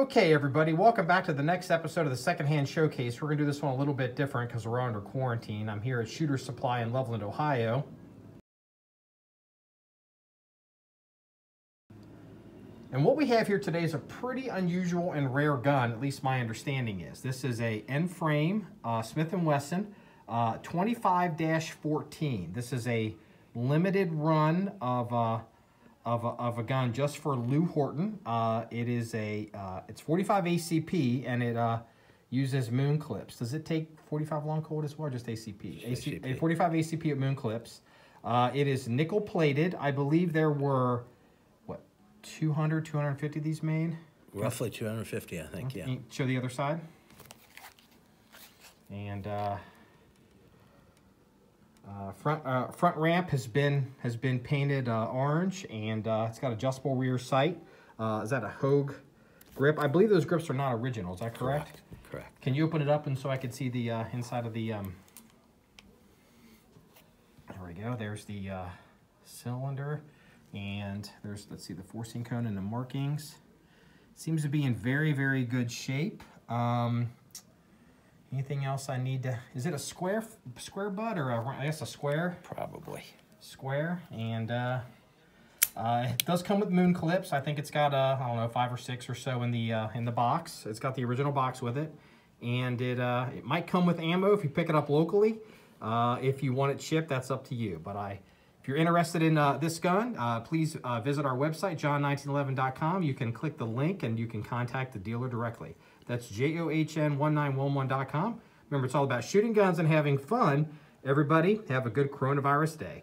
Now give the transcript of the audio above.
Okay, everybody, welcome back to the next episode of the Secondhand Showcase. We're going to do this one a little bit different because we're under quarantine. I'm here at Shooter Supply in Loveland, Ohio. And what we have here today is a pretty unusual and rare gun, at least my understanding is. This is a N-frame uh, Smith & Wesson uh, 25-14. This is a limited run of uh, of a, of a gun just for Lew Horton. Uh, it is a, uh, it's 45 ACP and it uh, uses moon clips. Does it take 45 long Colt as well or just ACP? AC, ACP. 45 ACP at moon clips. Uh, it is nickel plated. I believe there were, what, 200, 250 of these made? Roughly 250, I think, yeah. Show the other side. And uh, front uh, front ramp has been has been painted uh, orange, and uh, it's got adjustable rear sight. Uh, is that a Hogue grip? I believe those grips are not original. Is that correct? Correct. correct. Can you open it up and so I can see the uh, inside of the? Um... There we go. There's the cylinder, and there's let's see the forcing cone and the markings. Seems to be in very very good shape. Um, Anything else I need to, is it a square square butt or a, I guess a square? Probably. Square, and uh, uh, it does come with moon clips. I think it's got, uh, I don't know, five or six or so in the uh, in the box. It's got the original box with it. And it, uh, it might come with ammo if you pick it up locally. Uh, if you want it shipped, that's up to you. But I, if you're interested in uh, this gun, uh, please uh, visit our website, john1911.com. You can click the link and you can contact the dealer directly. That's john1911.com. Remember, it's all about shooting guns and having fun. Everybody, have a good coronavirus day.